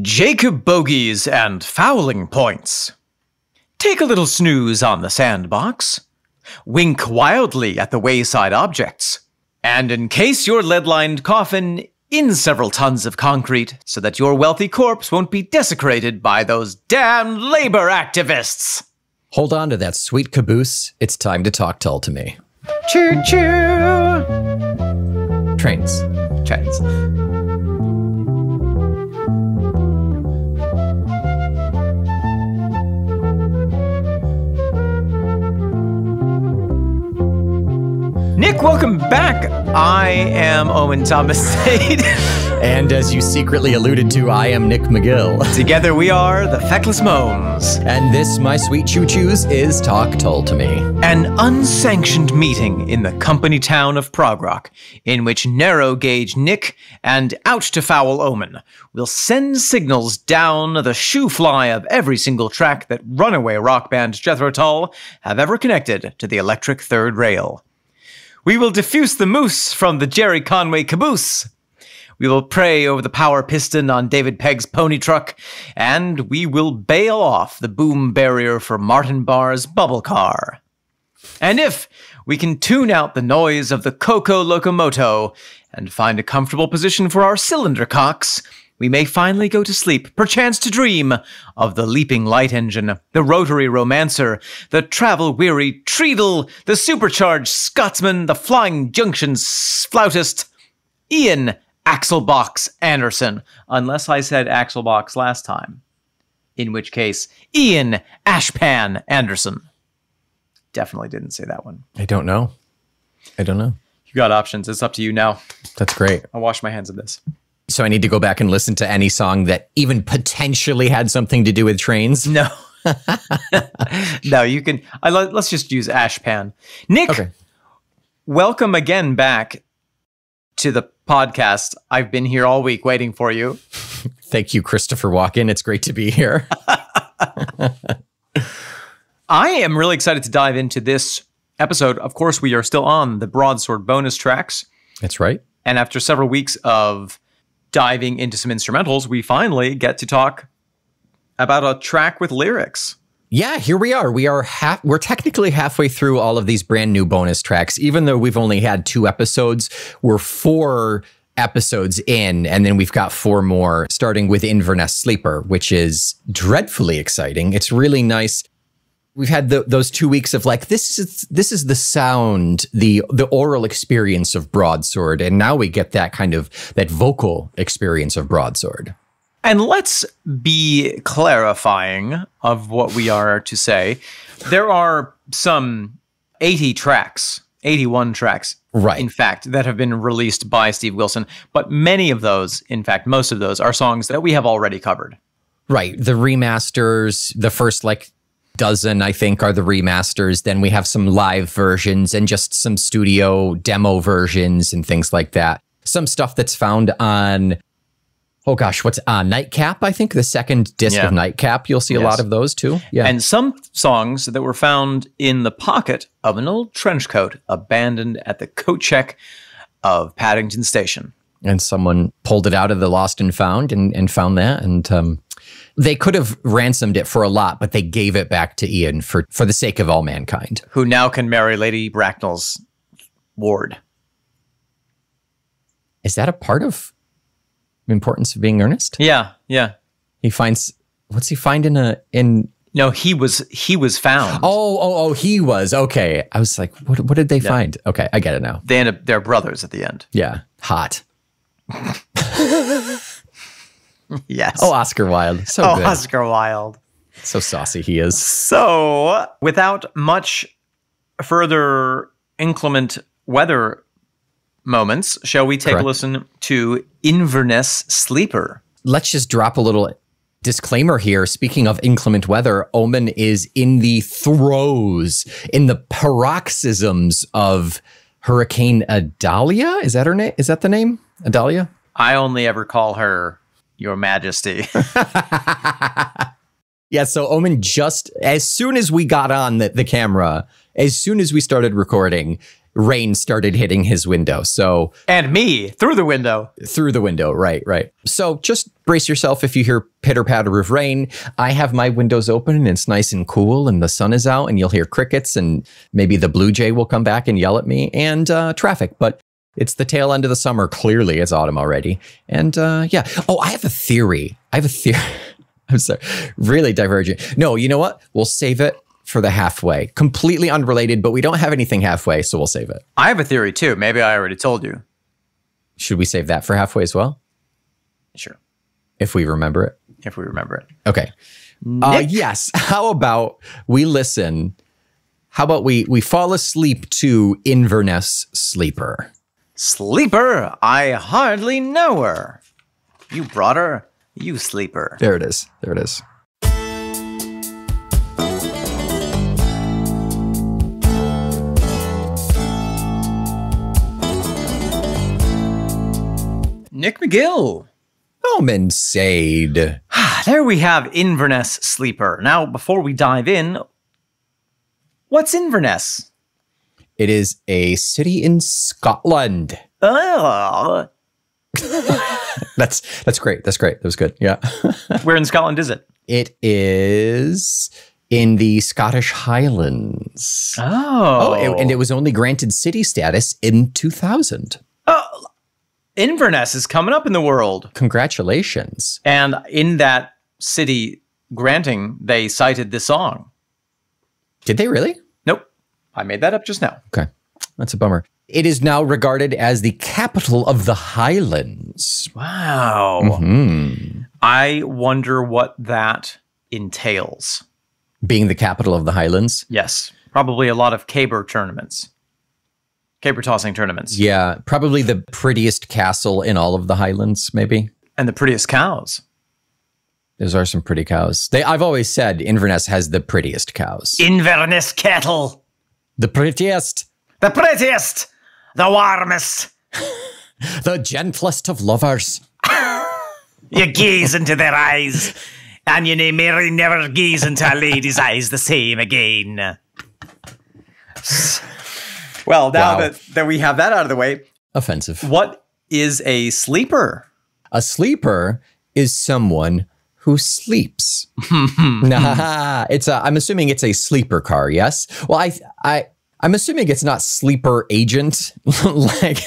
Jacob bogeys and fouling points. Take a little snooze on the sandbox. Wink wildly at the wayside objects. And encase your lead lined coffin in several tons of concrete so that your wealthy corpse won't be desecrated by those damn labor activists. Hold on to that sweet caboose. It's time to talk Tull to me. Choo choo! Trains. Trains. Nick, welcome back. I am Owen Thomas Sade. And as you secretly alluded to, I am Nick McGill. Together we are the Feckless Moans. And this, my sweet choo choos, is Talk Tull to Me. An unsanctioned meeting in the company town of Progrock, in which narrow gauge Nick and Out to Foul Omen will send signals down the shoe fly of every single track that runaway rock band Jethro Tull have ever connected to the electric third rail. We will diffuse the moose from the Gerry Conway caboose. We will pray over the power piston on David Pegg's pony truck, and we will bail off the boom barrier for Martin Barre's bubble car. And if we can tune out the noise of the Coco Locomoto and find a comfortable position for our cylinder cocks, we may finally go to sleep, perchance to dream of the leaping light engine, the rotary romancer, the travel weary treadle, the supercharged Scotsman, the flying junction flautist, Ian Axelbox Anderson, unless I said Axelbox last time, in which case, Ian Ashpan Anderson. Definitely didn't say that one. I don't know. I don't know. You got options. It's up to you now. That's great. I'll wash my hands of this. So I need to go back and listen to any song that even potentially had something to do with trains. No. no, you can. I, let, us just use Ashpan. Nick, Okay. welcome again back to the podcast. I've been here all week waiting for you. Thank you, Christopher Walken. It's great to be here. I am really excited to dive into this episode. Of course, we are still on the Broadsword bonus tracks. That's right. And after several weeks of diving into some instrumentals, we finally get to talk about a track with lyrics. Yeah, here we are. We are half we're technically halfway through all of these brand new bonus tracks. Even though we've only had two episodes, we're four episodes in, and then we've got four more, starting with Inverness Sleeper, which is dreadfully exciting. It's really nice. We've had the, those two weeks of like this is this is the sound, the the oral experience of Broadsword, and now we get that kind of that vocal experience of Broadsword. And let's be clarifying of what we are to say. There are some 80 tracks, 81 tracks, Right. in fact, that have been released by Steve Wilson. But many of those, in fact, most of those are songs that we have already covered. Right. The remasters, the first like dozen, I think, are the remasters. Then we have some live versions and just some studio demo versions and things like that. Some stuff that's found on, oh gosh, what's uh, Nightcap? I think the second disc Yeah. of Nightcap. You'll see a lot of those too. Yeah. And some songs that were found in the pocket of an old trench coat abandoned at the coat check of Paddington Station. And someone pulled it out of the lost and found and, and found that. And um, they could have ransomed it for a lot, but they gave it back to Ian for, for the sake of all mankind. Who now can marry Lady Bracknell's ward. Is that a part of the importance of being earnest? Yeah, yeah. He finds what's he find in a in No, he was he was found. oh oh oh he was okay. I was like, what what did they find? Okay, I get it now. They end up they're brothers at the end. Yeah, hot. Yes. Oh, Oscar Wilde, so Oh, good, Oscar Wilde. so saucy he is. So, without much further inclement weather moments, shall we take Correct. a listen to Inverness Sleeper? Let's just drop a little disclaimer here. Speaking of inclement weather, Omen is in the throes, in the paroxysms of Hurricane Adalia. Is that her name? Is that the name? Adalia? I only ever call her Your Majesty. Yeah, so Omen just as soon as we got on the, the camera, as soon as we started recording, rain started hitting his window. So And me through the window. through the window, right, right. So just brace yourself if you hear pitter patter of rain. I have my windows open and it's nice and cool and the sun is out and you'll hear crickets and maybe the blue jay will come back and yell at me and uh, traffic. But it's the tail end of the summer. Clearly, it's autumn already. And uh, yeah. Oh, I have a theory. I have a theory. I'm sorry. Really divergent. No, you know what? We'll save it for the halfway. Completely unrelated, but we don't have anything halfway, so we'll save it. I have a theory too. Maybe I already told you. Should we save that for halfway as well? Sure. If we remember it. If we remember it. Okay. Uh, yes. How about we listen? How about we we fall asleep to Inverness Sleeper? Sleeper, I hardly know her. You brought her, you sleeper. There it is. There it is. Nick McGill. Oh, Omen Sade. There we have Inverness Sleeper. Now, before we dive in, what's Inverness? It is a city in Scotland. Oh, That's that's great. That's great. That was good. Yeah. where in Scotland is it? it is in the Scottish Highlands. Oh, Oh, and it was only granted city status in 2000. Oh, Inverness is coming up in the world. Congratulations. And in that city granting, they cited this song. Did they really? I made that up just now. Okay. That's a bummer. It is now regarded as the capital of the Highlands. Wow. Hmm. I wonder what that entails. Being the capital of the Highlands. Yes. Probably a lot of caber tournaments. Caber tossing tournaments. Yeah, probably the prettiest castle in all of the Highlands, maybe. And the prettiest cows. Those are some pretty cows. They, I've always said Inverness has the prettiest cows. Inverness cattle. The prettiest, The prettiest. The warmest. the gentlest of lovers. You gaze into their eyes, and you may merely never gaze into a lady's eyes the same again. Well, now Wow. that, that we have that out of the way, Offensive. what is a sleeper? A sleeper is someone who sleeps. nah, it's a. I'm assuming it's a sleeper car. Yes. Well, I, I, I'm assuming it's not sleeper agent. like,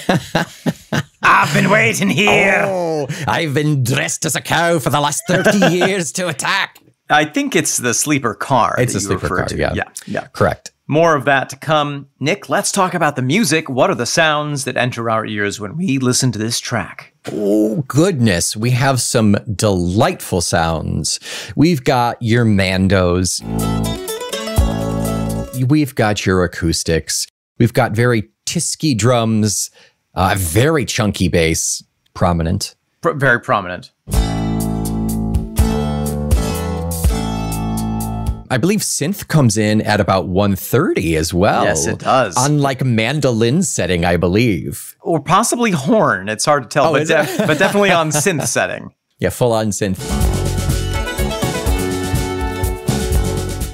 I've been waiting here. oh, I've been dressed as a cow for the last thirty years to attack. I think it's the sleeper car. It's a sleeper car. to. Yeah. yeah, yeah. Correct. More of that to come. Nick, let's talk about the music. What are the sounds that enter our ears when we listen to this track? Oh, goodness. We have some delightful sounds. We've got your mandos. We've got your acoustics. We've got very tisky drums, uh, very chunky bass, prominent. Pr- very prominent. I believe synth comes in at about 130 as well. Yes, it does. On like mandolin setting, I believe. Or possibly horn. It's hard to tell, Oh, but, def- but definitely on synth setting. Yeah, full on synth.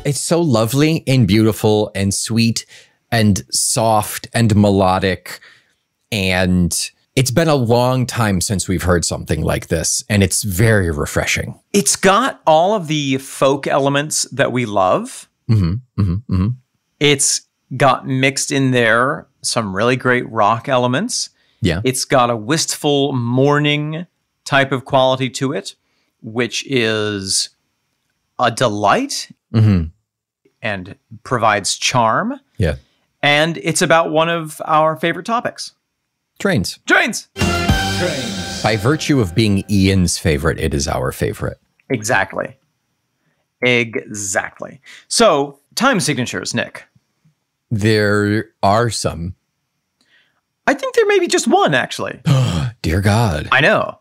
It's so lovely and beautiful and sweet and soft and melodic. And it's been a long time since we've heard something like this. And it's very refreshing. It's got all of the folk elements that we love. Mm-hmm, mm-hmm, mm-hmm. It's got mixed in there some really great rock elements. Yeah. It's got a wistful mourning type of quality to it, which is a delight Mm-hmm. and provides charm. Yeah. And it's about one of our favorite topics Trains. trains. By virtue of being Ian's favorite, it is our favorite. Exactly. Exactly. So, time signatures, Nick. There are some. I think there may be just one, actually. Dear God. I know.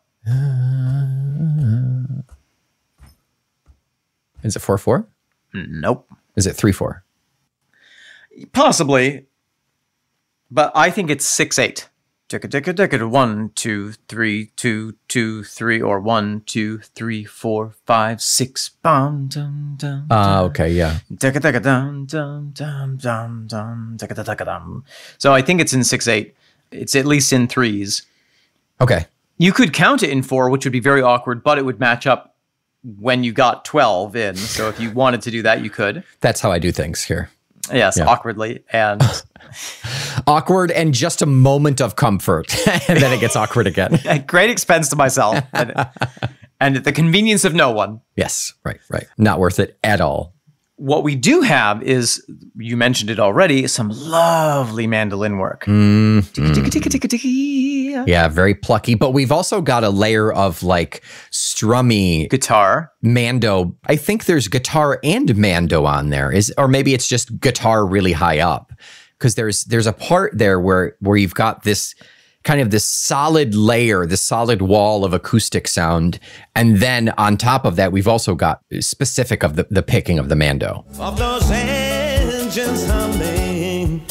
Is it 4 4? Nope. Is it 3 4? Possibly. But I think it's 6 8. Ticka ticka ticka one, two, three, two, two, three, or one, two, three, four, five, six. Bum dum dum. Ah, okay, yeah. Ticka ticka dum dum dum dum dum. Ticka ticka dum. So I think it's in six eight. It's at least in threes. Okay. You could count it in four, which would be very awkward, but it would match up when you got twelve in. So if you wanted to do that, you could. That's how I do things here. Yes, awkwardly and Awkward and just a moment of comfort. and then it gets awkward again. at great expense to myself and, and at the convenience of no one. Yes, right, right. Not worth it at all. What we do have is, you mentioned it already, some lovely mandolin work. Mm, ticka. yeah, very plucky. But we've also got a layer of like strummy Guitar. mando. I think there's guitar and mando on there. Is or maybe it's just guitar really high up. Because there's there's a part there where where you've got this kind of this solid layer, this solid wall of acoustic sound. And then on top of that, we've also got specific of the, the picking of the mando. of those engines humming.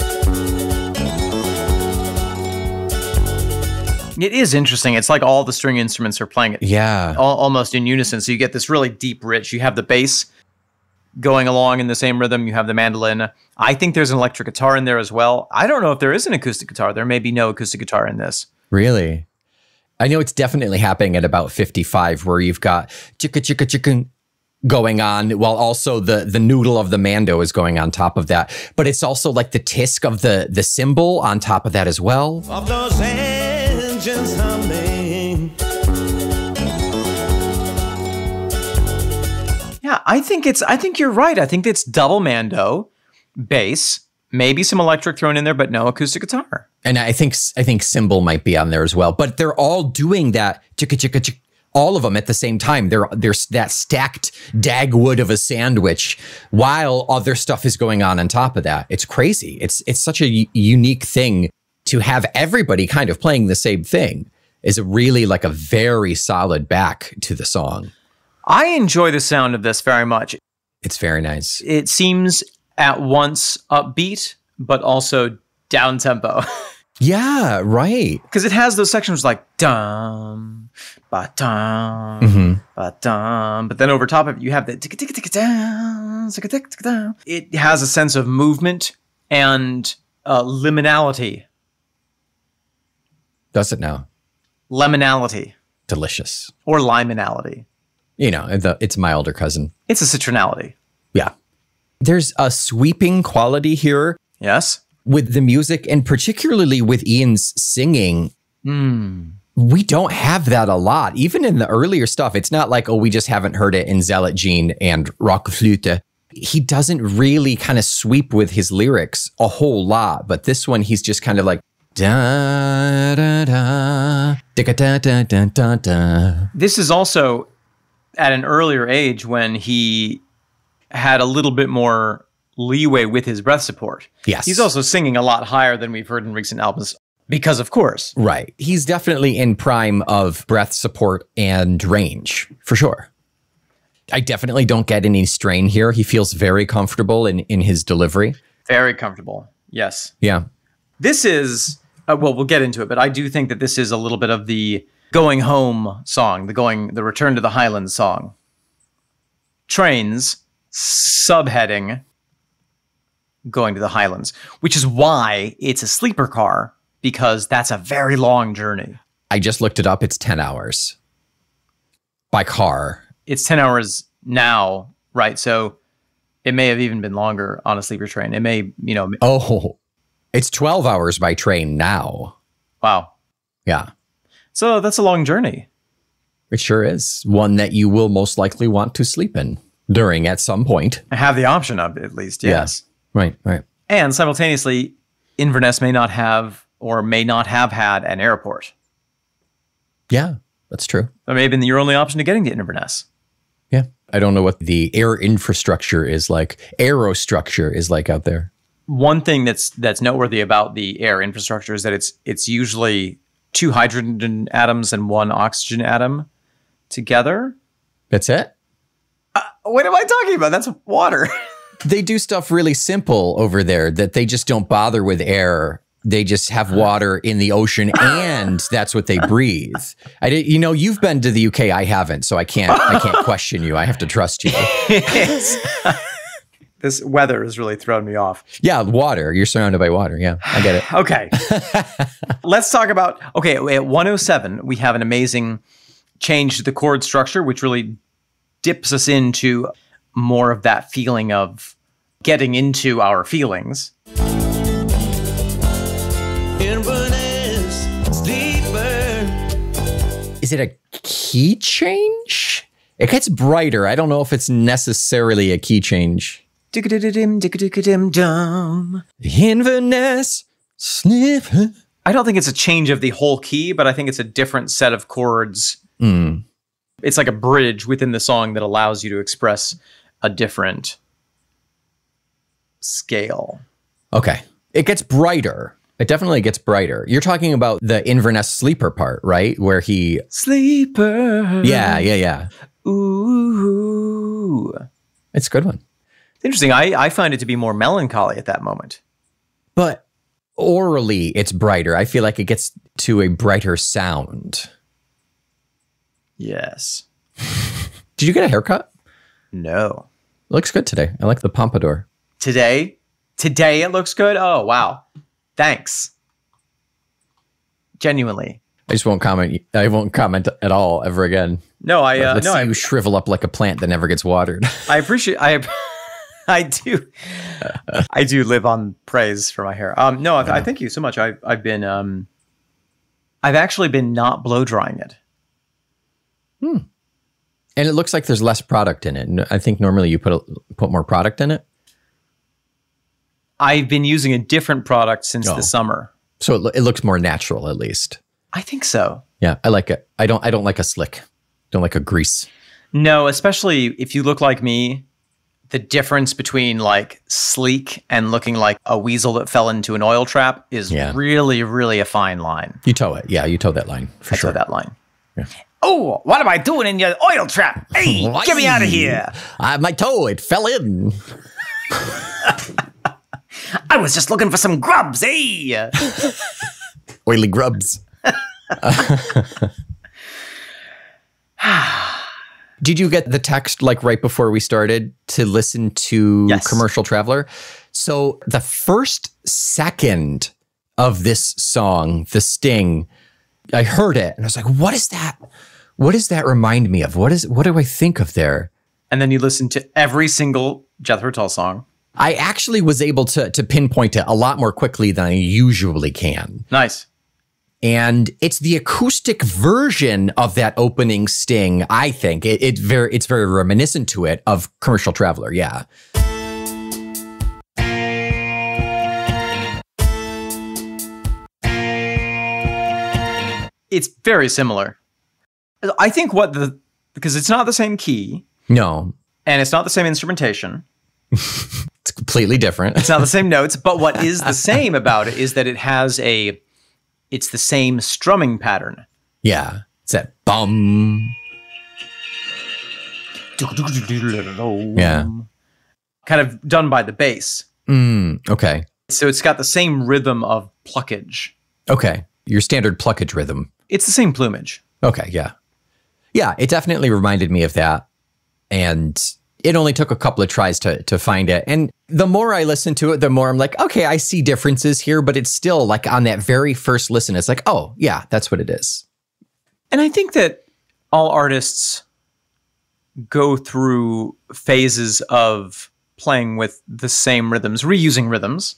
It is interesting. It's like all the string instruments are playing it Yeah. al- almost in unison. So you get this really deep, rich. You have the bass going along in the same rhythm. You have the mandolin. I think there's an electric guitar in there as well. I don't know if there is an acoustic guitar. There may be no acoustic guitar in this. Really? I know it's definitely happening at about 55 where you've got chicka chicka chicken going on while also the the noodle of the mando is going on top of that. But it's also like the tisk of the the cymbal on top of that as well. of those engines humming. I think it's. I think you're right. I think it's double mando, bass, maybe some electric thrown in there, but no acoustic guitar. And I think I think cymbal might be on there as well. But they're all doing that all of them at the same time. They're there's that stacked dagwood of a sandwich while other stuff is going on on top of that. It's crazy. It's it's such a unique thing to have everybody kind of playing the same thing. Is really like a very solid back to the song. I enjoy the sound of this very much. It's very nice. It seems at once upbeat, but also down tempo. Yeah, right. Because it has those sections like dum, ba dum, Mhm. ba dum. But then over top of it, you have the ticka ticka ticka down, ticka ticka ticka down. It has a sense of movement and uh, liminality. Does it now? Lemonality Delicious. or limonality you know, the, it's my older cousin. It's a citronality. Yeah. There's a sweeping quality here. Yes. With the music and particularly with Ian's singing. Mm. We don't have that a lot. Even in the earlier stuff, it's not like, oh, we just haven't heard it in Zealot Gene and RökFlöte. He doesn't really kind of sweep with his lyrics a whole lot, but this one, he's just kind of like, da da da, da da da da da da. This is also at an earlier age when he had a little bit more leeway with his breath support. Yes. He's also singing a lot higher than we've heard in recent albums because, of course. Right. He's definitely in prime of breath support and range for sure. I definitely don't get any strain here. He feels very comfortable in, in his delivery. Very comfortable. Yes. Yeah. This is, uh, well, we'll get into it, but I do think that this is a little bit of the going home song, the going, the return to the Highlands song. Trains, subheading, going to the Highlands, which is why it's a sleeper car, because that's a very long journey. I just looked it up. It's 10 hours by car. It's 10 hours now, right? So it may have even been longer on a sleeper train. It may, you know, Oh, it's 12 hours by train now. wow. Yeah. So that's a long journey. It sure is. One that you will most likely want to sleep in during at some point. I have the option of at least, yes. Right, right. And simultaneously, Inverness may not have or may not have had an airport. Yeah, that's true. That may have been your only option to getting to Inverness. Yeah. I don't know what the air infrastructure is like, aerostructure is like out there. One thing that's that's noteworthy about the air infrastructure is that it's it's usually two hydrogen atoms and one oxygen atom together. That's it? Uh, what am I talking about? That's water. they do stuff really simple over there that they just don't bother with air they just have uh-huh. water in the ocean and that's what they breathe. I did, you know, you've been to the UK. I haven't, so I can't, I can't question you. I have to trust you. This weather has really thrown me off. Yeah, water. You're surrounded by water. Yeah, I get it. Okay. Let's talk about okay, at 107, we have an amazing change to the chord structure, which really dips us into more of that feeling of getting into our feelings. Is it a key change? It gets brighter. I don't know if it's necessarily a key change. Digga-digga-dim, digga-digga-dim, dum. Inverness, slip. I don't think it's a change of the whole key, but I think it's a different set of chords. Mm. It's like a bridge within the song that allows you to express a different scale. Okay. It gets brighter. It definitely gets brighter. You're talking about the Inverness sleeper part, right? Where he, Sleeper. yeah, yeah, yeah. Ooh. It's a good one. Interesting. I, I find it to be more melancholy at that moment. But orally, it's brighter. I feel like it gets to a brighter sound. Yes. Did you get a haircut? No. It looks good today. I like the pompadour. Today? Today it looks good? Oh, wow. Thanks. Genuinely. I just won't comment. I won't comment at all ever again. No, I uh, Let's no, see I, you shrivel up like a plant that never gets watered. I appreciate I I do I do live on praise for my hair. Um no, I, I thank you so much. I I've been um I've actually been not blow drying it. Hmm. And it looks like there's less product in it. And I think normally you put a, put more product in it, I've been using a different product since Oh. the summer. so it, lo- it looks more natural at least. I think so. Yeah, I like it. I don't. I don't like a slick. Don't like a grease. No, especially if you look like me, the difference between like sleek and looking like a weasel that fell into an oil trap is Yeah. really, really a fine line. You toe it. Yeah, you toe that line for I sure. that line. Oh, what am I doing in your oil trap? Hey, get me out of here. Uh, my toe. It fell in. I was just looking for some grubs. Hey. Oily grubs. Did you get the text like right before we started to listen to Yes. Commercial Traveler? So the first second of this song, The Sting, I heard it and I was like, what is that? What does that remind me of? What is what do I think of there? And then you listen to every single Jethro Tull song. I actually was able to to pinpoint it a lot more quickly than I usually can. Nice. And it's the acoustic version of that opening sting. I think it, it very it's very reminiscent to it of Commercial Traveler. Yeah, It's very similar. I think what the because it's not the same key no, and it's not the same instrumentation. it's completely different. It's not the same notes, but what is the same about it is that it has a it's the same strumming pattern. yeah, it's that bum. Yeah. Kind of done by the bass. Mm, okay, So it's got the same rhythm of pluckage. okay, your standard pluckage rhythm. It's the same plumage. Okay, yeah, yeah. It definitely reminded me of that, and it only took a couple of tries to to find it. And the more I listen to it, the more I'm like, okay, I see differences here, but it's still like on that very first listen, it's like, oh yeah, that's what it is. And I think that all artists go through phases of playing with the same rhythms, reusing rhythms.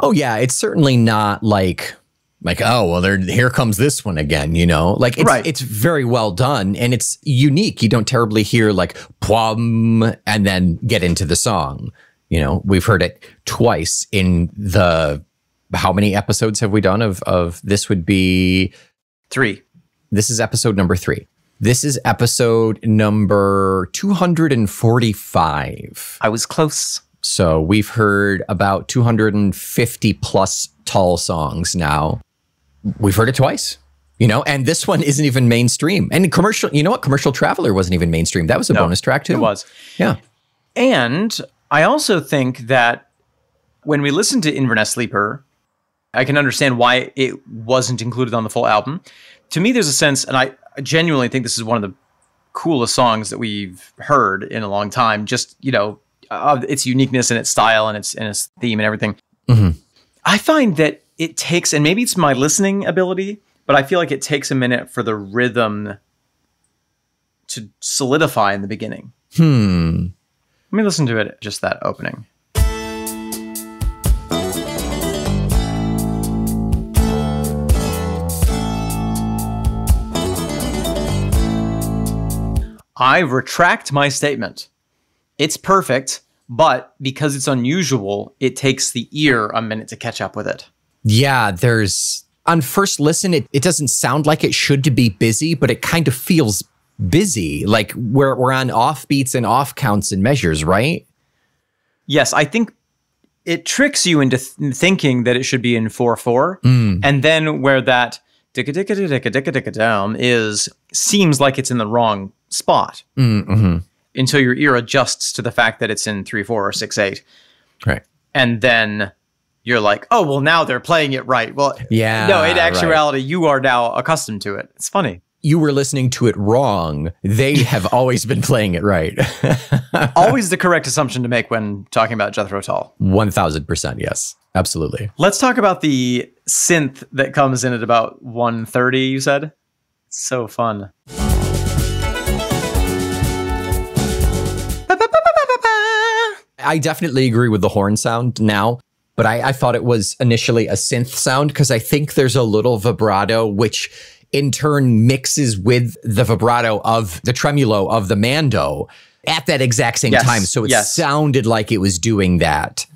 Oh yeah, it's certainly not like like oh well there here comes this one again, you know. Like it's Right. it's very well done and it's unique. You don't terribly hear like plum and then get into the song. You know, we've heard it twice in the how many episodes have we done of of this would be Three. this is episode number 3. This is episode number 245. I was close. So we've heard about 250 plus Tull songs now. We've heard it twice, you know, and this one isn't even mainstream. And commercial, you know what? Commercial Traveler wasn't even mainstream. That was a No, bonus track too. It was. Yeah. And I also think that when we listen to Inverness Sleeper, I can understand why it wasn't included on the full album. To me, there's a sense, and I genuinely think this is one of the coolest songs that we've heard in a long time. Just you know, of its uniqueness and its style and its and its theme and everything. Mm-hmm. I find that it takes, and maybe it's my listening ability, but I feel like it takes a minute for the rhythm to solidify in the beginning. Hmm. Let me listen to it, just that opening. I retract my statement. It's perfect, but because it's unusual, it takes the ear a minute to catch up with it. Yeah, there's on first listen, it, it doesn't sound like it should to be busy, but it kind of feels busy. Like we're we're on off beats and off counts and measures, right? Yes, I think it tricks you into th- thinking that it should be in 4 4. And then where that dicka dicka dicka dicka dicka down is seems like it's in the wrong spot Mm-hmm. until your ear adjusts to the fact that it's in 3 4 or 6 8. Right. And then you're like, oh, well, now they're playing it right. Well, Yeah, no, in right. actuality, you are now accustomed to it. It's funny. You were listening to it wrong. They have always been playing it right. Always the correct assumption to make when talking about Jethro Tull. 1000%. Yes, absolutely. Let's talk about the synth that comes in at about 130, you said? So fun. I definitely agree with the horn sound now, but I, I thought it was initially a synth sound because I think there's a little vibrato, which in turn mixes with the vibrato of the tremolo of the mando at that exact same Yes, time. So it yes. sounded like it was doing that.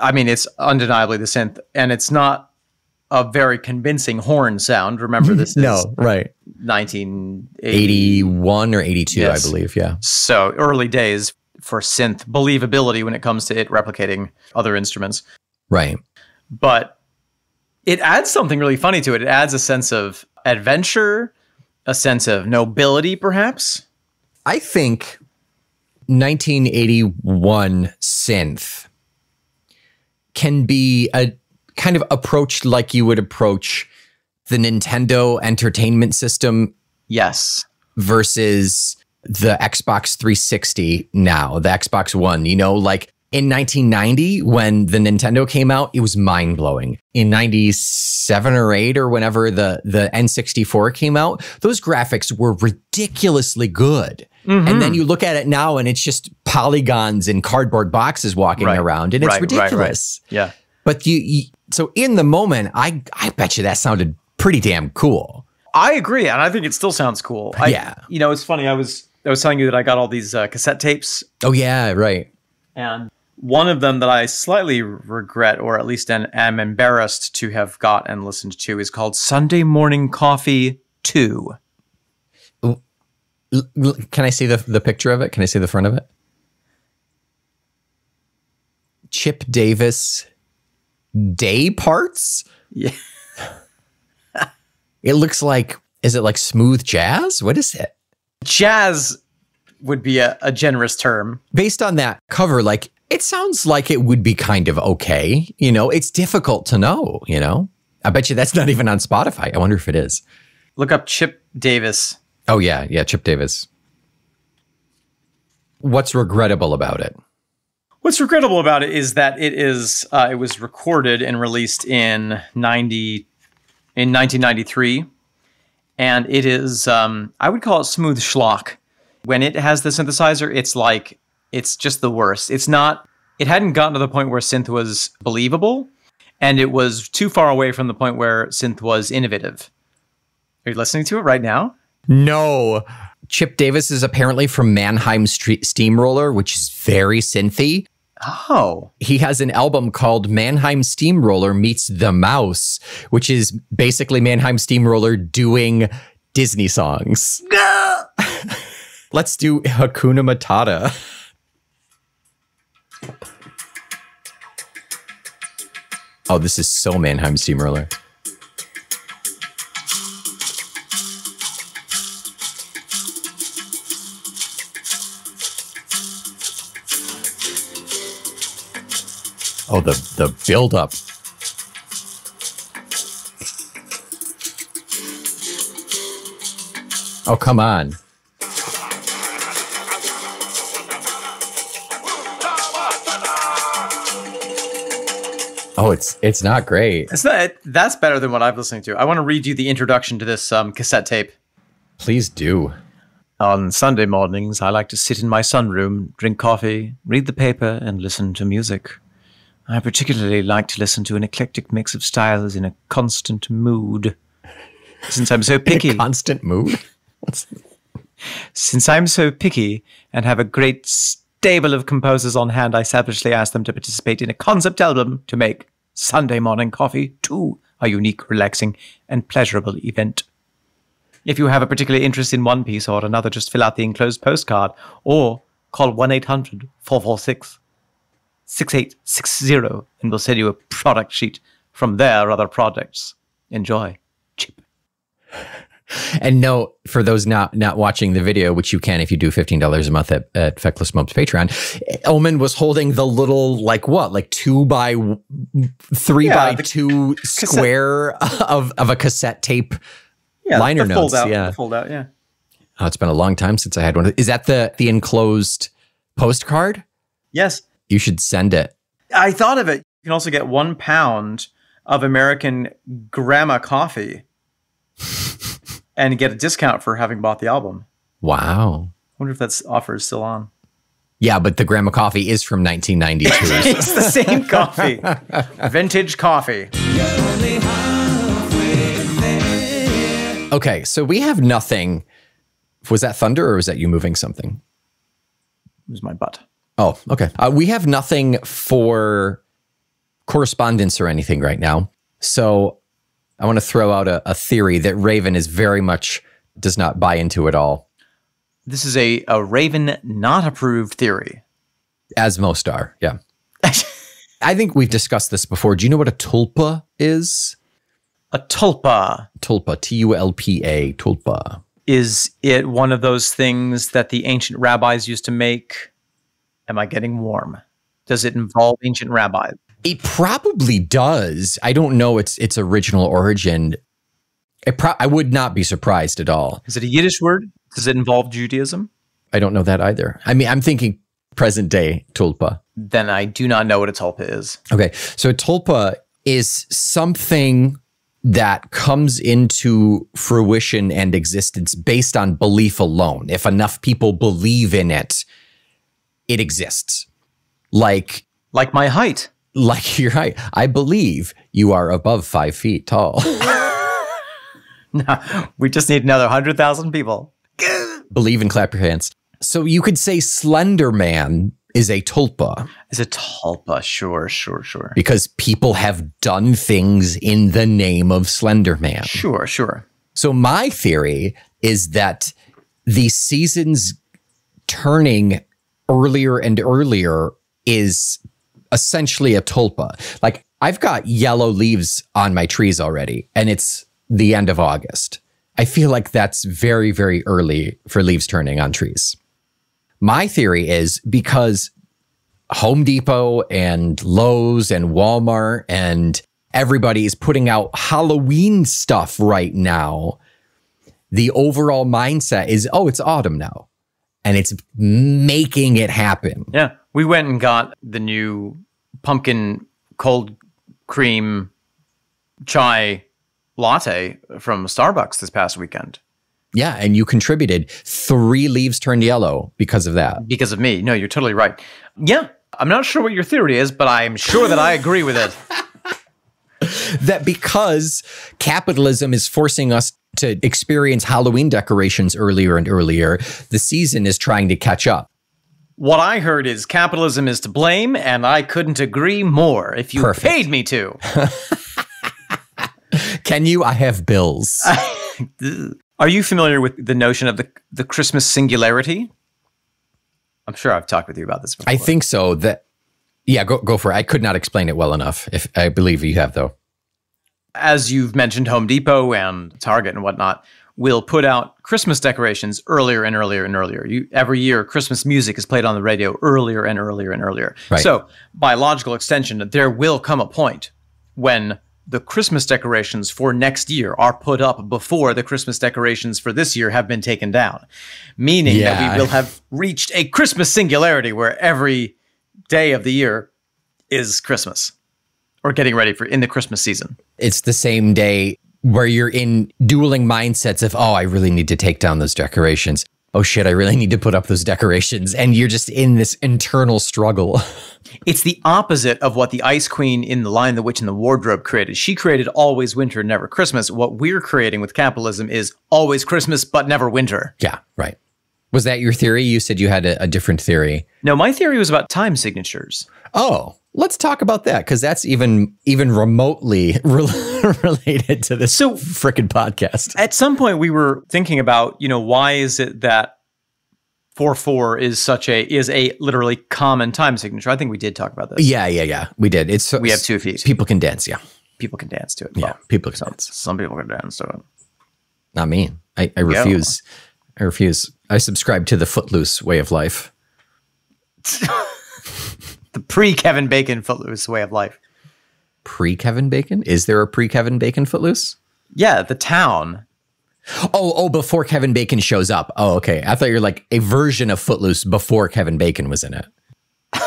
I mean, it's undeniably the synth, and it's not a very convincing horn sound. Remember, this is right. 1981 or 82, Yes. I believe. Yeah. So early days for synth believability when it comes to it replicating other instruments. Right. But it adds something really funny to it. It adds a sense of adventure, a sense of nobility, perhaps. I think 1981 synth can be a kind of approached like you would approach the Nintendo Entertainment System Yes. versus the Xbox 360 now, the Xbox One. You know, like in 1990 when the Nintendo came out, it was mind blowing. In 97 or 8 or whenever the the N64 came out, those graphics were ridiculously good. And mm-hmm. then you look at it now and it's just polygons and cardboard boxes walking Right. around and it's Right, right, right. ridiculous. Yeah. But you, you so in the moment, I I bet you that sounded pretty damn cool. I agree, and I think it still sounds cool. I, Yeah. You know, it's funny. I was I was telling you that I got all these uh, cassette tapes, Oh yeah, right. and one of them that I slightly regret, or at least am, am embarrassed to have got and listened to, is called Sunday Morning Coffee Two. Can I see the the picture of it? Can I see the front of it? Chip Davis day parts? Yeah. It looks like is it like smooth jazz? What is it? Jazz would be a, a generous term. Based on that cover, like it sounds like it would be kind of okay. You know, it's difficult to know, you know? I bet you that's not even on Spotify. I wonder if it is. Look up Chip Davis. Oh yeah, yeah, Chip Davis. What's regrettable about it? What's regrettable about it is that it is uh, it was recorded and released in ninety in nineteen ninety three, and it is um, I would call it smooth schlock. When it has the synthesizer, it's like it's just the worst. It's not. It hadn't gotten to the point where synth was believable, and it was too far away from the point where synth was innovative. Are you listening to it right now? No. Chip Davis is apparently from Mannheim Street Steamroller, which is very synthy. Oh, He has an album called Mannheim Steamroller Meets the Mouse, which is basically Mannheim Steamroller doing Disney songs. Let's do Hakuna Matata. Oh, this is so Mannheim Steamroller. Oh, the, the build up. Oh, come on. Oh, it's it's not great. It's not, that's better than what I'm listening to. I want to read you the introduction to this um, cassette tape. Please do. On Sunday mornings, I like to sit in my sunroom, drink coffee, read the paper, and listen to music. I particularly like to listen to an eclectic mix of styles in a constant mood. Since I'm so picky, Constant mood. since I'm so picky and have a great stable of composers on hand, I selfishly ask them to participate in a concept album to make Sunday morning coffee too a unique, relaxing, and pleasurable event. If you have a particular interest in one piece or another, just fill out the enclosed postcard or call 1 800 446 6860 and we'll send you a product sheet from their other products. Enjoy. Cheap. And no, for those not not watching the video, which you can if you do fifteen dollars a month at, at Feckless Mopes Patreon, Omen was holding the little like what, like two by three Yeah, by two square of of a cassette tape. Yeah, Liner the notes, Fold out, yeah. the fold out, yeah. Oh, it's been a long time since I had one. Is that the the enclosed postcard? Yes. You should send it. I thought of it. You can also get one pound of American Grandma coffee and get a discount for having bought the album. Wow. I wonder if that offer is still on. Yeah, but the Grandma Coffee is from 1992. it's the same coffee. Vintage coffee. okay, so we have nothing. Was that thunder or was that you moving something? It was my butt. Oh, okay. Uh, we have nothing for correspondence or anything right now. So I want to throw out a, a theory that Raven is very much does not buy into at all, This is a, a Raven not approved theory. as most are. Yeah. I think we've discussed this before. Do you know what a tulpa is? a tulpa. Tulpa, T U L P A, tulpa. Is it one of those things that the ancient rabbis used to make? Am I getting warm? Does it involve ancient rabbis? It probably does. I don't know its its original origin. It pro- I would not be surprised at all. Is it a Yiddish word? Does it involve Judaism? I don't know that either. I mean, I'm thinking present day tulpa. Then I do not know what a tulpa is. Okay, so a tulpa is something that comes into fruition and existence based on belief alone. If enough people believe in it, it exists. Like Like my height. like your height. I believe you are above five feet tall. no, We just need another 100,000 people. believe and clap your hands. So you could say Slender Man is a tulpa Is a tulpa. Sure, sure, sure. because people have done things in the name of Slender Man. Sure, sure. So my theory is that the seasons turning earlier and earlier is essentially a tulpa. Like I've got yellow leaves on my trees already and it's the end of August. I feel like that's very very early for leaves turning on trees. My theory is because Home Depot and Lowe's and Walmart and everybody is putting out Halloween stuff right now. The overall mindset is, oh, it's autumn now. And it's making it happen. Yeah. We went and got the new pumpkin cold cream chai latte from Starbucks this past weekend Yeah. And you contributed three leaves turned yellow because of that. because of me. No, you're totally right. Yeah. I'm not sure what your theory is, but I'm sure that I agree with it. That because capitalism is forcing us to experience Halloween decorations earlier and earlier, the season is trying to catch up. What I heard is capitalism is to blame, and I couldn't agree more if you Perfect. paid me to. Can you? I have bills. Are you familiar with the notion of the, the Christmas singularity? I'm sure I've talked with you about this before. I think so. That yeah, go go for it. I could not explain it well enough. If I believe you have though. as you've mentioned, Home Depot and Target and whatnot will put out Christmas decorations earlier and earlier and earlier. You, every year, Christmas music is played on the radio earlier and earlier and earlier. Right. So, by logical extension, there will come a point when the Christmas decorations for next year are put up before the Christmas decorations for this year have been taken down, meaning that we will have reached a Christmas singularity where every day of the year is Christmas or getting ready for in the Christmas season. It's the same day where you're in dueling mindsets of, oh, I really need to take down those decorations. Oh shit, I really need to put up those decorations. And you're just in this internal struggle. It's the opposite of what the Ice Queen in The Lion, the Witch, and the Wardrobe created. She created always winter, never Christmas. What we're creating with capitalism is always Christmas, but never winter. yeah, right. Was that your theory? You said you had a, a different theory. No, my theory was about time signatures. Oh, let's talk about that because that's even even remotely rel- related to this So- frickin' podcast. At some point, we were thinking about, you know, why is it that 4 4 is such a, is a literally common time signature? I think we did talk about this. Yeah, yeah, yeah. We did. It's We have two feet. People can dance. Yeah, People can dance to it. yeah. Well, People can some, dance. some people can dance to it. Not me. I, I refuse. I refuse. I subscribe to the footloose way of life. The pre Kevin Bacon footloose way of life. Pre Kevin Bacon? Is there a pre Kevin Bacon footloose? Yeah, the town. Oh, oh, before Kevin Bacon shows up. Oh, okay. I thought you were like a version of Footloose before Kevin Bacon was in it.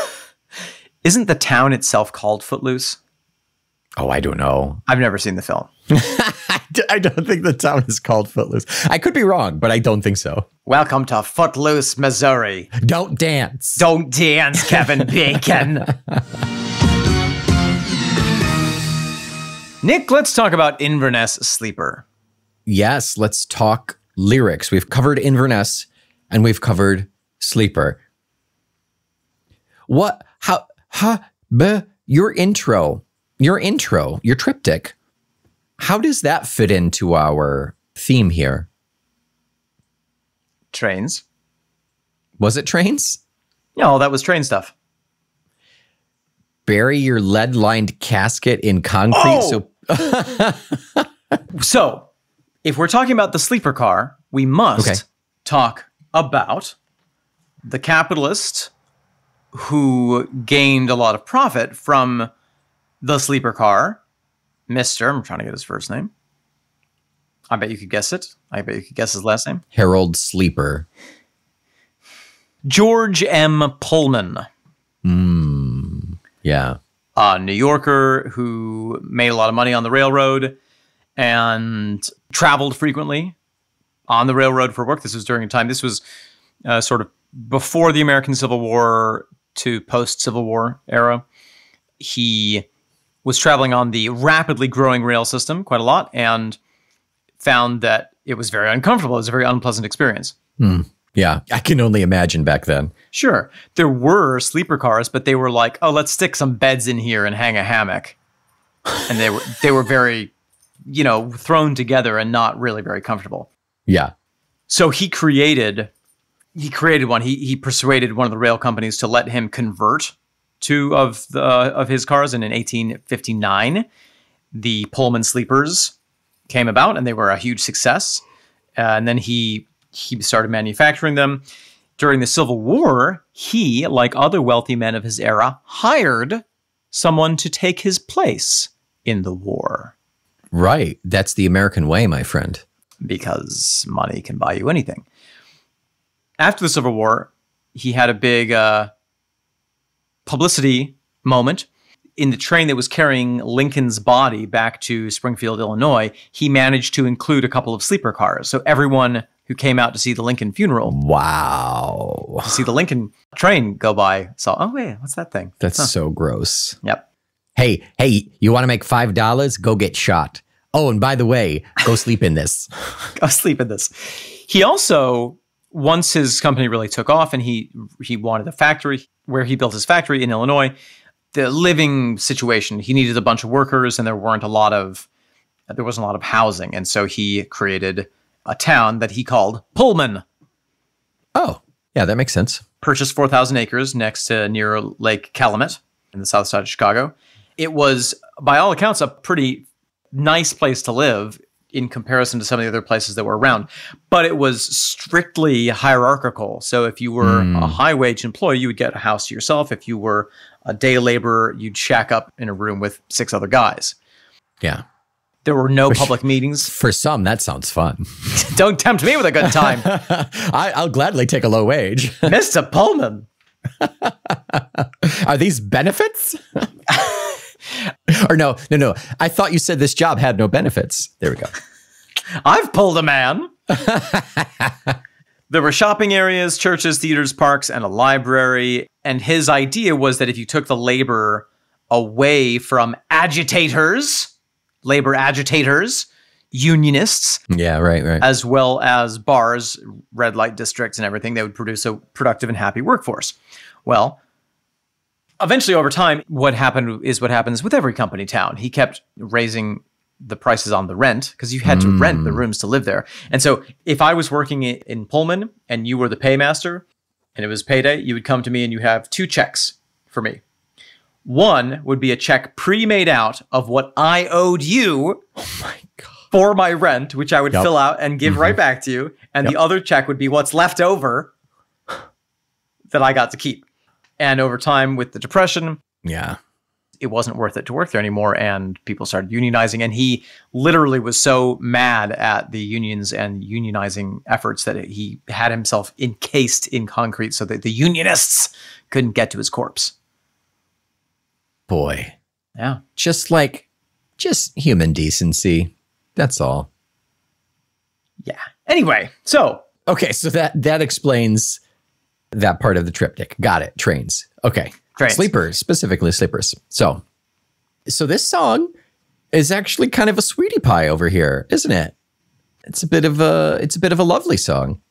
Isn't the town itself called Footloose? Oh, I don't know. I've never seen the film. I don't think the town is called Footloose. I could be wrong, but I don't think so. Welcome to Footloose, Missouri. Don't dance. Don't dance, Kevin Bacon. Nick, let's talk about Inverness Sleeper. Yes, let's talk lyrics. We've covered Inverness and we've covered Sleeper. What, how, ha, b, your intro, your intro, your triptych, how does that fit into our theme here? Trains. Was it trains? No, that was train stuff. Bury your lead lined casket in concrete. Oh! So, So, if we're talking about the sleeper car, we must Okay. talk about the capitalist who gained a lot of profit from the sleeper car, Mr. I'm trying to get his first name. I bet you could guess it. I bet you could guess his last name. Harold Sleeper. George M. Pullman, Yeah. a New Yorker who made a lot of money on the railroad and traveled frequently on the railroad for work. This was during a time, this was uh, sort of before the American Civil War to post Civil War era. He was traveling on the rapidly growing rail system quite a lot and found that it was very uncomfortable. It was a very unpleasant experience. Hmm. Yeah. I can only imagine back then. Sure, there were sleeper cars, but they were like, "Oh, let's stick some beds in here and hang a hammock," and they were they were very, you know, thrown together and not really very comfortable. Yeah. So he created he created one. He he persuaded one of the rail companies to let him convert two of the of his cars, and in 1859, the Pullman sleepers came about, and they were a huge success. Uh, and then he he started manufacturing them. During the Civil War, he, like other wealthy men of his era, hired someone to take his place in the war Right. That's the American way, my friend. because money can buy you anything. After the Civil War, he had a big uh, publicity moment. In the train that was carrying Lincoln's body back to Springfield, Illinois, he managed to include a couple of sleeper cars. So everyone who came out to see the Lincoln funeral, Wow. to see the Lincoln train go by, saw, oh, wait, what's that thing? That's so gross. Yep. Hey, hey, you want to make $5? Go get shot. Oh, and by the way, go sleep in this. go sleep in this. He also, once his company really took off and he he wanted a factory where he built his factory in Illinois, the living situation, he needed a bunch of workers and there weren't a lot of there wasn't a lot of housing. And so he created a town that he called Pullman. Oh, yeah, that makes sense. Purchased 4,000 acres next to near Lake Calumet in the south side of Chicago. It was, by all accounts, a pretty nice place to live in comparison to some of the other places that were around. But it was strictly hierarchical. So if you were hmm. a high wage employee, you would get a house to yourself. If you were a day laborer, you'd shack up in a room with six other guys. Yeah. There were no public meetings. For some, that sounds fun. Don't tempt me with a good time. I, I'll gladly take a low wage. Mr. Pullman. Are these benefits? or no, no, no. I thought you said this job had no benefits. There we go. I've pulled a man. There were shopping areas, churches, theaters, parks, and a library. And his idea was that if you took the labor away from agitators, labor agitators, unionists, Yeah, right, right. as well as bars, red light districts, and everything, they would produce a productive and happy workforce. Well, eventually, over time, what happened is what happens with every company town. He kept raising the prices on the rent because you had to rent the mm. rooms to live there. And so, if I was working in Pullman and you were the paymaster and it was payday, you would come to me and you have two checks for me. One would be a check pre-made out of what I owed you oh for my rent, which I would Yep. fill out and give right mm-hmm. back to you. And the other check would be what's left over that I got to keep. And over time, with the depression, yeah. It wasn't worth it to work there anymore. And people started unionizing. And he literally was so mad at the unions and unionizing efforts that he had himself encased in concrete so that the unionists couldn't get to his corpse. Boy. Yeah. Just like, just human decency. That's all. Yeah. Anyway, so Okay, so that that explains that part of the triptych. Got it. Trains. Okay. Trains. Sleepers, specifically sleepers. So, so this song is actually kind of a sweetie pie over here, isn't it? It's a bit of a it's a bit of a lovely song.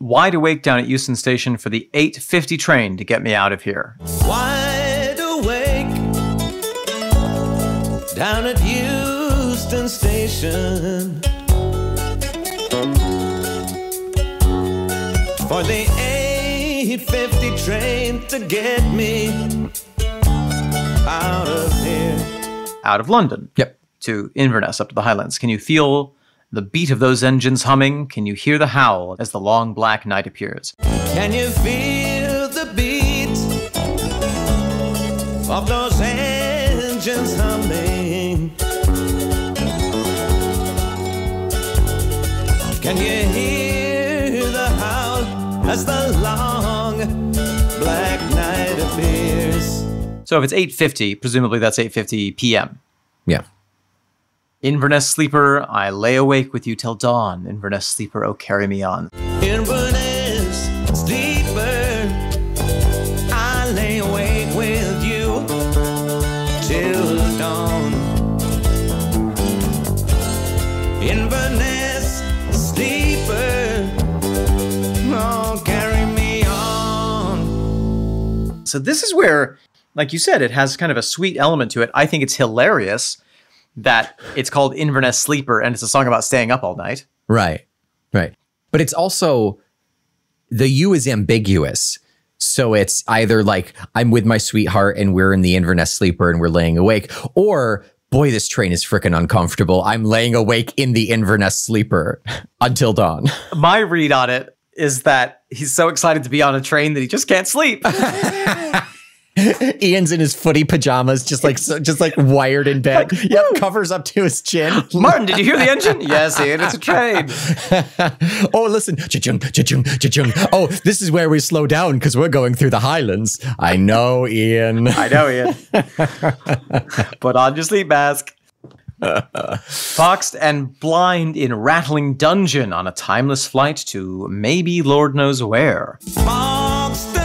wide awake down at Euston Station for the 850 train to get me out of here. wide awake down at Euston Station for the 850 train to get me out of here. Out of London Yep. to Inverness up to the Highlands. Can you feel the beat of those engines humming? Can you hear the howl as the long black night appears? Can you feel the beat of those engines humming? Can you hear the howl as the long So if it's 850, presumably that's 850 p.m. Yeah. Inverness sleeper, I lay awake with you till dawn. Inverness sleeper, oh carry me on. Inverness sleeper, I lay awake with you till dawn. Inverness sleeper, oh carry me on. So this is where, like you said, it has kind of a sweet element to it. I think it's hilarious that it's called Inverness Sleeper and it's a song about staying up all night. Right. Right. But it's also the U is ambiguous. So it's either like I'm with my sweetheart and we're in the Inverness sleeper and we're laying awake, or boy, this train is freaking uncomfortable. I'm laying awake in the Inverness sleeper until dawn. My read on it is that he's so excited to be on a train that he just can't sleep. Ian's in his footy pajamas, just like so, just like wired in bed. Yep, covers up to his chin. Martin, did you hear the engine? yes, Ian, it's a train. oh, listen, cha-chung, cha-chung, cha-chung. Oh, this is where we slow down because we're going through the Highlands. I know, Ian. I know, Ian. Put on your sleep mask. Foxed and blind in a rattling dungeon on a timeless flight to maybe Lord knows where. Boxed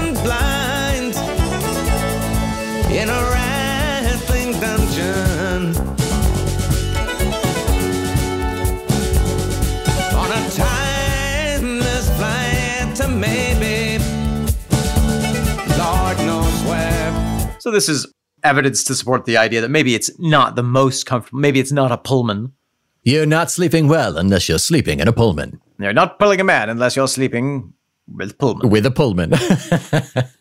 So this is evidence to support the idea that maybe it's not the most comfortable. Maybe it's not a Pullman. You're not sleeping well unless you're sleeping in a Pullman. You're not pulling a man unless you're sleeping with Pullman. With a Pullman.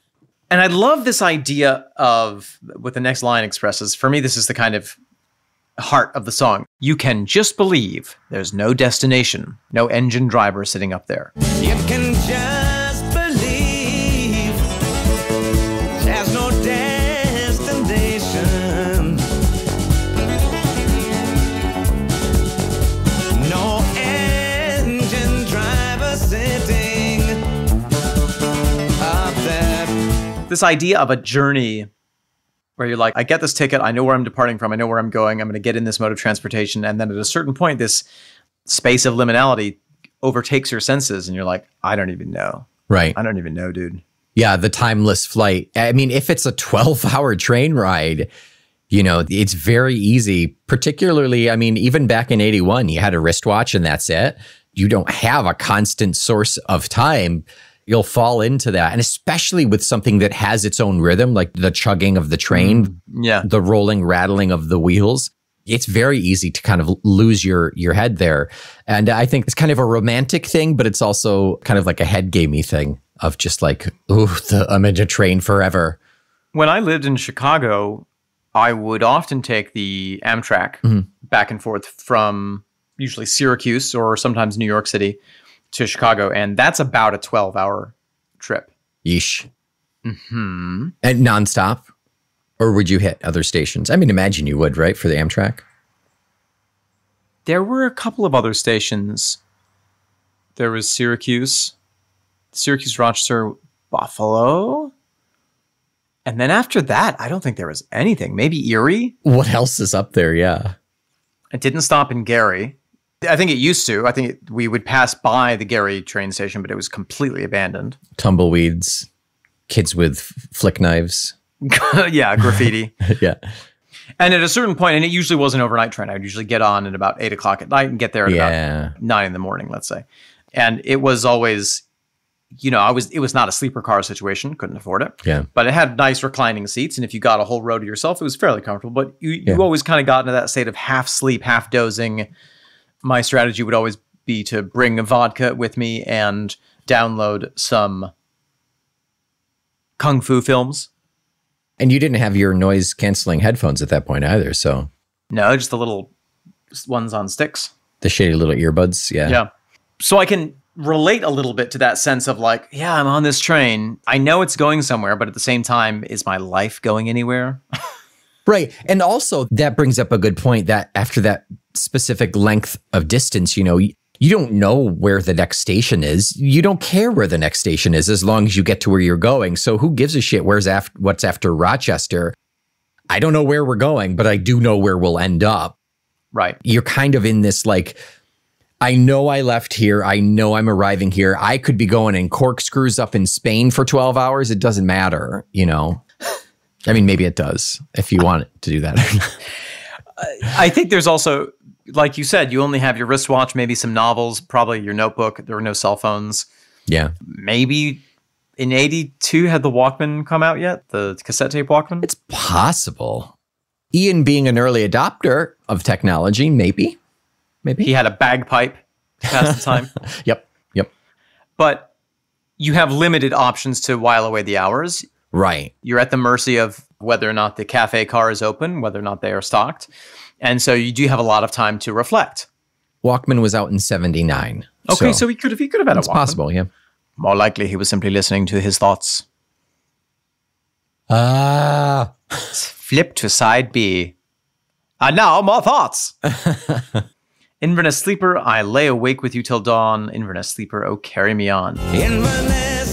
And I love this idea of what the next line expresses. For me, this is the kind of heart of the song. You can just believe there's no destination, no engine driver sitting up there. You can just this idea of a journey where you're like, I get this ticket, I know where I'm departing from, I know where I'm going, I'm going to get in this mode of transportation. And then at a certain point, this space of liminality overtakes your senses, and you're like, I don't even know. Right. I don't even know, dude. Yeah, the timeless flight. I mean, if it's a 12 hour train ride, you know, it's very easy. Particularly, I mean, even back in 81, you had a wristwatch and that's it. You don't have a constant source of time. You'll fall into that. And especially with something that has its own rhythm, like the chugging of the train, mm, Yeah. the rolling, rattling of the wheels. It's very easy to kind of lose your your head there. And I think it's kind of a romantic thing, but it's also kind of like a head gamey thing of just like, ooh, the, I'm in a train forever. When I lived in Chicago, I would often take the Amtrak mm-hmm. back and forth from usually Syracuse or sometimes New York City to Chicago. And that's about a 12 hour trip. Yeesh. Mm-hmm. And nonstop? Or would you hit other stations? I mean, imagine you would, right? For the Amtrak? There were a couple of other stations. There was Syracuse, Syracuse, Rochester, Buffalo. And then after that, I don't think there was anything. Maybe Erie. What else is up there? Yeah. It didn't stop in Gary. I think it used to. I think it, we would pass by the Gary train station, but it was completely abandoned. Tumbleweeds, kids with flick knives. yeah, graffiti. yeah. and at a certain point, and it usually was an overnight train. I'd usually get on at about eight o'clock at night and get there at Yeah. about nine in the morning, let's say. And it was always, you know, I was it was not a sleeper car situation, couldn't afford it. Yeah. But it had nice reclining seats, and if you got a whole row to yourself, it was fairly comfortable. But you you Yeah. always kind of got into that state of half sleep, half dozing. My strategy would always be to bring a vodka with me and download some kung fu films. And you didn't have your noise canceling headphones at that point either. So No, just the little ones on sticks. the shady little earbuds. Yeah. Yeah. So I can relate a little bit to that sense of like, yeah, I'm on this train. I know it's going somewhere, but at the same time, is my life going anywhere? Right. And also, that brings up a good point that after that specific length of distance, you know, you don't know where the next station is. You don't care where the next station is as long as you get to where you're going. So who gives a shit where's after what's after Rochester? I don't know where we're going, but I do know where we'll end up. right. You're kind of in this like I know I left here. I know I'm arriving here. I could be going in corkscrews up in Spain for 12 hours. It doesn't matter, you know. I mean, maybe it does if you want to do that. I think there's also, like you said, you only have your wristwatch, maybe some novels, probably your notebook. There were no cell phones. yeah. Maybe in 82 had the Walkman come out yet? The cassette tape Walkman? It's possible. Ian being an early adopter of technology, maybe. Maybe. he had a bagpipe to pass the time. Yep. Yep. But you have limited options to while away the hours. Right. you're at the mercy of whether or not the cafe car is open, whether or not they are stocked. And so you do have a lot of time to reflect. Walkman was out in 79. Okay, so, he could have he could have had it's a Walkman. possible, yeah. More likely he was simply listening to his thoughts. Ah. Flip to side B. And now more thoughts. Inverness sleeper, I lay awake with you till dawn. Inverness sleeper, oh carry me on. Inverness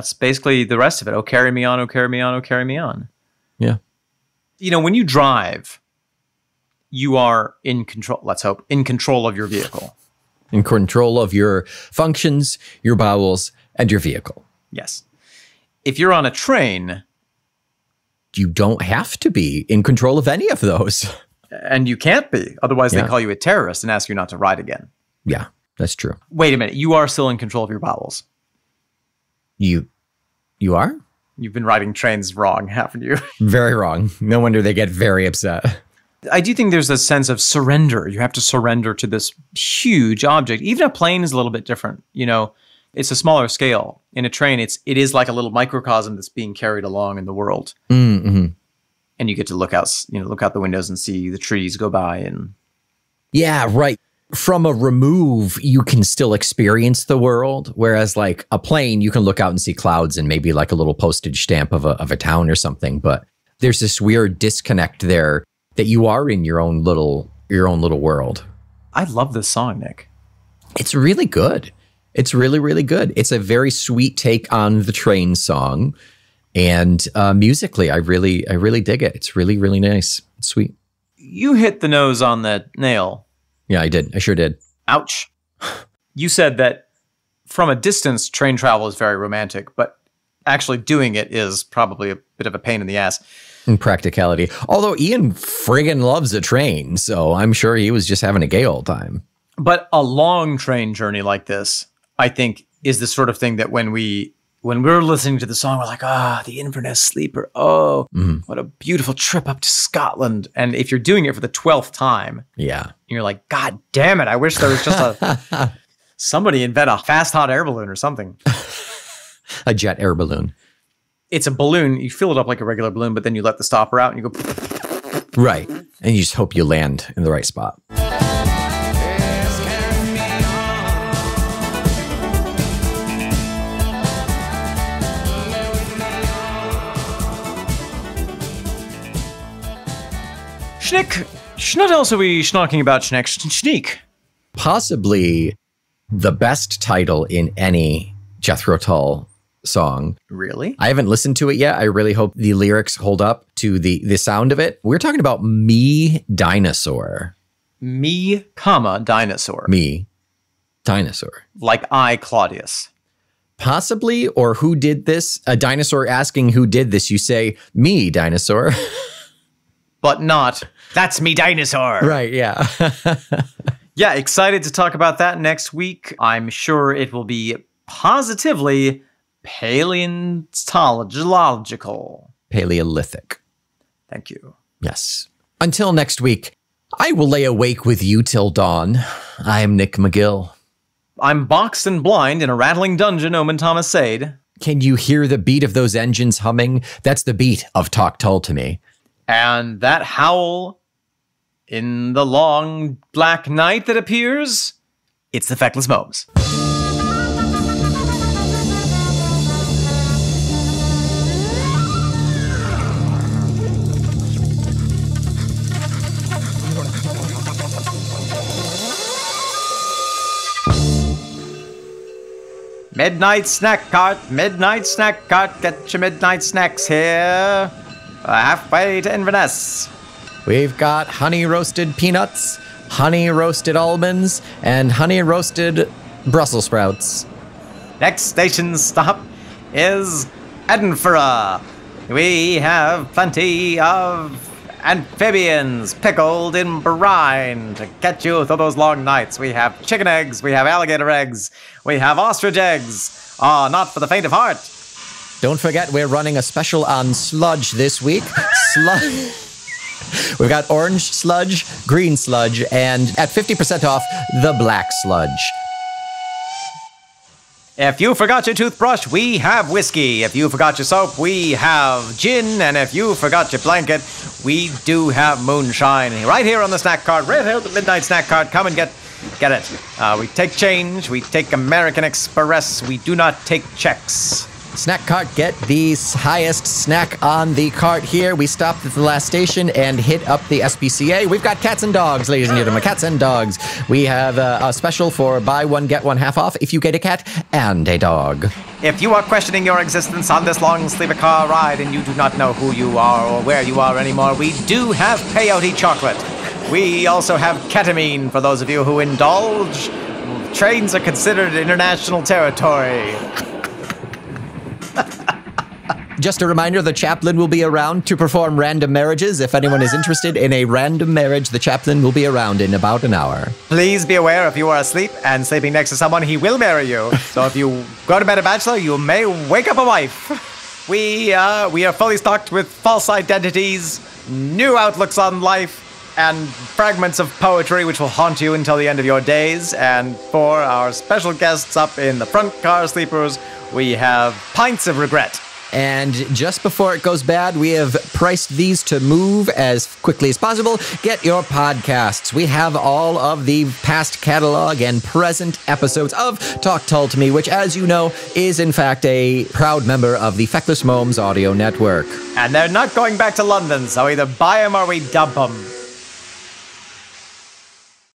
That's basically the rest of it. Oh carry me on, oh carry me on, oh carry me on. Yeah. you know, when you drive, you are in control, let's hope, in control of your vehicle. In control of your functions, your bowels, and your vehicle. Yes. If you're on a train You don't have to be in control of any of those. and you can't be, otherwise Yeah. they call you a terrorist and ask you not to ride again. Yeah, that's true. Wait a minute, you are still in control of your bowels. You you are? You've been riding trains wrong, haven't you? Very wrong. No wonder they get very upset. I do think there's a sense of surrender. You have to surrender to this huge object. Even a plane is a little bit different. You know, it's a smaller scale. In a train, it's it is like a little microcosm that's being carried along in the world. Mm-hmm. And you get to look out, you know, look out the windows and see the trees go by and Yeah, right. From a remove, you can still experience the world. Whereas, like a plane, you can look out and see clouds and maybe like a little postage stamp of a, of a town or something. But there's this weird disconnect there that you are in your own little your own little world. I love this song, Nick. It's really good. It's really, really good. It's a very sweet take on the train song. And uh, musically, I really, I really dig it. It's really, really nice. It's sweet. You hit the nose on the nail. Yeah, I did. I sure did. Ouch. You said that from a distance, train travel is very romantic, but actually doing it is probably a bit of a pain in the ass. In practicality. Although Ian friggin' loves a train, so I'm sure he was just having a gay old time. But a long train journey like this, I think, is the sort of thing that when we when we're listening to the song, we're like, ah, the Inverness Sleeper. Oh, what a beautiful trip up to Scotland. And if you're doing it for the twelfth time, Yeah. you're like, God damn it! I wish there was just a somebody invent a fast hot air balloon or something. A jet air balloon. It's a balloon. You fill it up like a regular balloon, but then you let the stopper out and you go. Right. And you just hope you land in the right spot. Schnick. Schnut else are we schnocking about schneck schneek? Possibly the best title in any Jethro Tull song. Really? I haven't listened to it yet. I really hope the lyrics hold up to the the sound of it. We're talking about me dinosaur. Me, comma, dinosaur. Me dinosaur. Like I, Claudius. Possibly or who did this? A dinosaur asking who did this. You say me dinosaur. But not, that's me, dinosaur. right, yeah. Yeah, excited to talk about that next week. I'm sure it will be positively paleontological. Paleolithic. Thank you. Yes. Until next week, I will lay awake with you till dawn. I am Nick McGill. I'm boxed and blind in a rattling dungeon, Omen Thomas Sade. Can you hear the beat of those engines humming? That's the beat of Talk Tull to me. And that howl in the long black night that appears, it's the feckless momes. Midnight snack cart, midnight snack cart, get your midnight snacks here. Halfway to Inverness. We've got honey roasted peanuts, honey roasted almonds, and honey roasted Brussels sprouts. Next station stop is Edinburgh. We have plenty of amphibians pickled in brine to get you through those long nights. We have chicken eggs, we have alligator eggs, we have ostrich eggs. Ah, not for the faint of heart. Don't forget, we're running a special on sludge this week. Sludge. We've got orange sludge, green sludge, and at 50% off, the black sludge. If you forgot your toothbrush, we have whiskey. If you forgot your soap, we have gin. And if you forgot your blanket, we do have moonshine. Right here on the snack cart, right here at the midnight snack cart. Come and get get it. Uh, we take change. We take American Express. We do not take checks. Snack cart, get the highest snack on the cart here. We stopped at the last station and hit up the SPCA. We've got cats and dogs, ladies and gentlemen. Cats and dogs. We have uh, a special for buy one, get one half off if you get a cat and a dog. If you are questioning your existence on this long sleeper car ride and you do not know who you are or where you are anymore, we do have peyote chocolate. We also have ketamine for those of you who indulge. Trains are considered international territory. Just a reminder the chaplain will be around to perform random marriages. If anyone is interested in a random marriage, the chaplain will be around in about an hour. Please be aware if you are asleep and sleeping next to someone, he will marry you. So if you go to bed a bachelor, you may wake up a wife. We uh, we are fully stocked with false identities, new outlooks on life, and fragments of poetry which will haunt you until the end of your days. And for our special guests up in the front car sleepers, we have pints of regret. And just before it goes bad, we have priced these to move as quickly as possible. Get your podcasts. We have all of the past catalog and present episodes of Talk Tull to Me, which, as you know, is in fact a proud member of the Feckless Momes audio network. And they're not going back to London, so either buy them or we dump them.